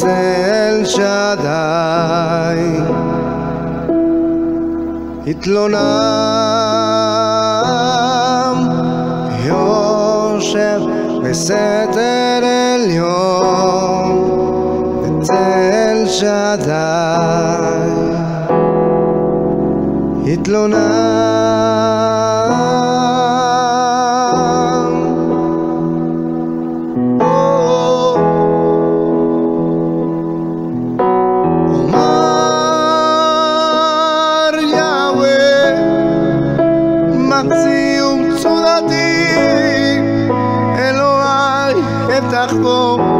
בצל שדי, התלונם, יושב בסתר עליון, בצל שדי, התלונם. חפשי ומצודתי, אלוהי, אתך פה.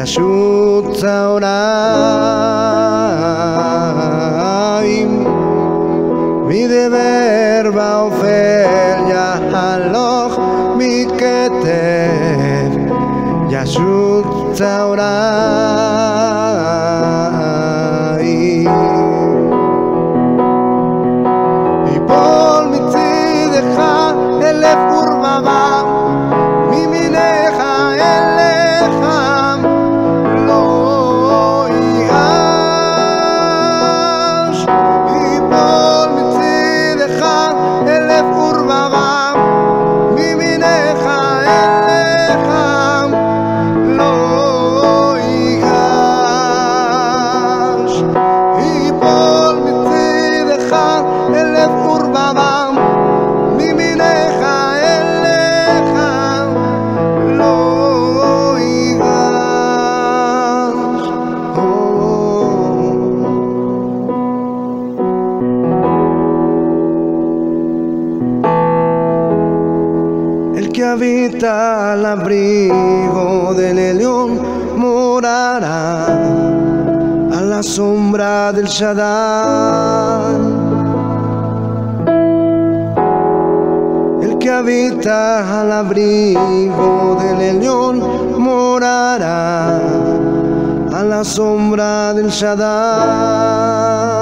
jasotza orain bide berba ofelia haloj miketev jasotza orain abrigo del león morará a la sombra del Shaddai. El que habita al abrigo del león morará a la sombra del Shaddai.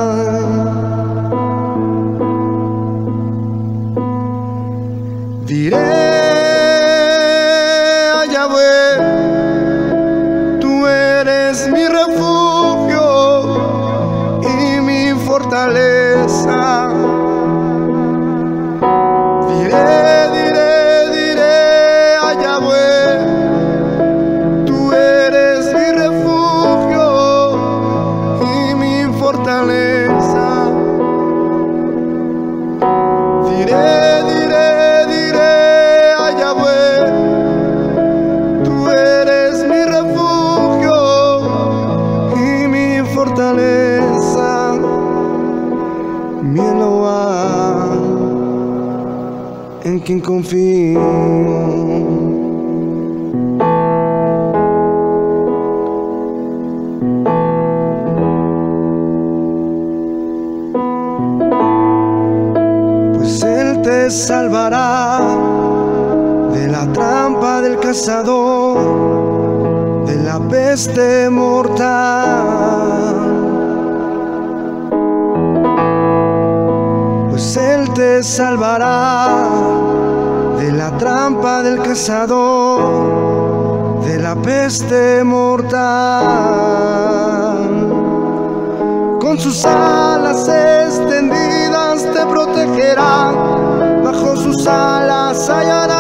Quien confío. pues Él te salvará de la trampa del cazador, de la peste mortal. Salvará de la trampa del cazador, de la peste mortal. Con sus alas extendidas te protegerá, bajo sus alas hallarás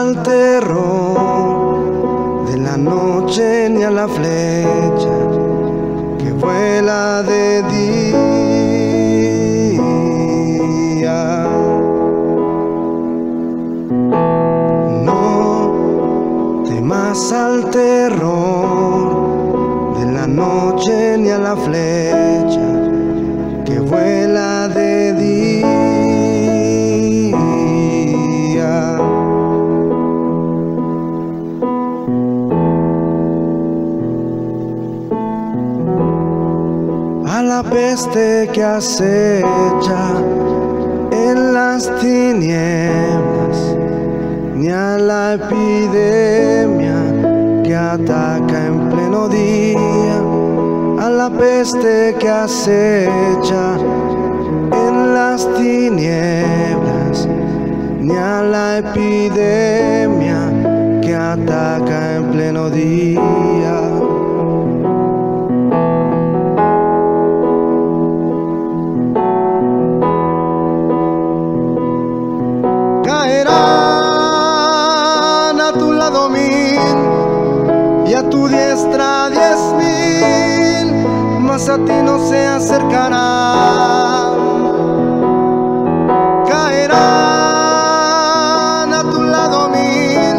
al terror de la noche ni a la flecha que vuela de día. No temas al terror de la noche ni a la flecha peste que acecha en las tinieblas, ni a la epidemia que ataca en pleno día, a la peste que acecha en las tinieblas, ni a la epidemia que ataca en pleno día. Diestra diez mil, mas a ti no se acercarán. Caerán a tu lado mil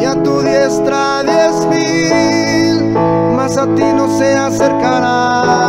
y a tu diestra diez mil, mas a ti no se acercarán.